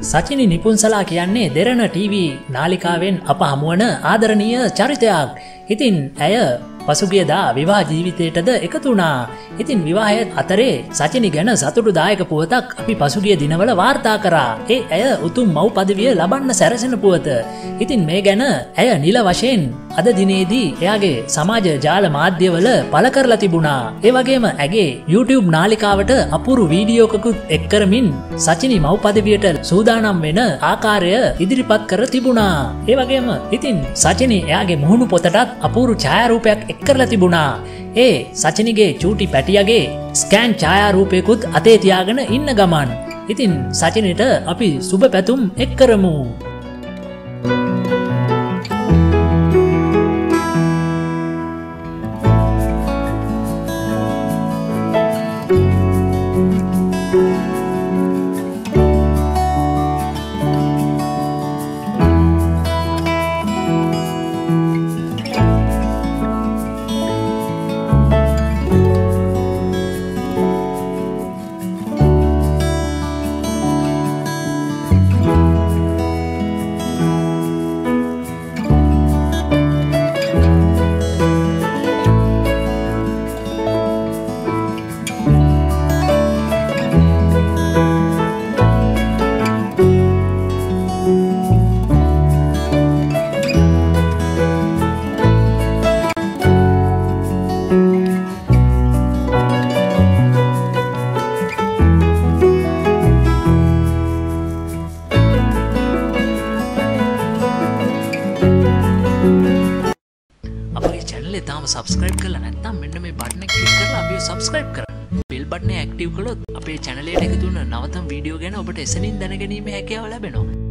සචිනි නිපුන්සලා කියන්නේ දෙරණ TV නාලිකාවෙන් අප හමුවන ආදරණීය චරිතයක්. ඉතින් ඇය පසුගියදා විවාහ ජීවිතයටද එකතුනා. ඉතින් විවාහය අතරේ සචිනි ගැන සතුටු දායක පුවතක් අපි පසුගිය දිනවල වාර්තා කරා. ඒ ඇය උතුම් මව් පදවිය ලබන්න සැරසෙන පුවත. ඉතින් මේ ගැන ඇය නිල වශයෙන් අද දිනේදී එයාගේ සමාජ ජාල මාධ්‍යවල පල කරලා තිබුණා. ඒ වගේම ඇගේ YouTube නාලිකාවට අපුරු වීඩියෝකකුත් එක්කරමින් සචිනි මව් පදවියට සූදානම් වෙන ආකාරය ඉදිරිපත් කර තිබුණා. ඒ වගේම ඉතින් සචිනි එයාගේ මුහුණු පොතටත් අපූරු ඡායාරූපයක් එක් කරලා තිබුණා. ඒ සචිනිගේ චූටි පැටියගේ ස්කෑන් ඡායාරූපයකුත් අතේ තියාගෙන ඉන්න ගමන්. ඉතින් සචිනිට අපි සුබ පැතුම් එක් කරමු. චැනල තාම සබස්ක්‍රයිබ් කල නැත්තම් මෙන්න මේ බට්න කලික් කරලා අපිය සබස්ක්‍රයිබ් කර බෙල් බට්න ඇක්ටව් කළොත් අපේ චැනලයට එකතුන්න නවතම් වීඩියෝ ගැන ඔබට එසනින් දැනගැනීම හැකයාව ලැබෙනවා.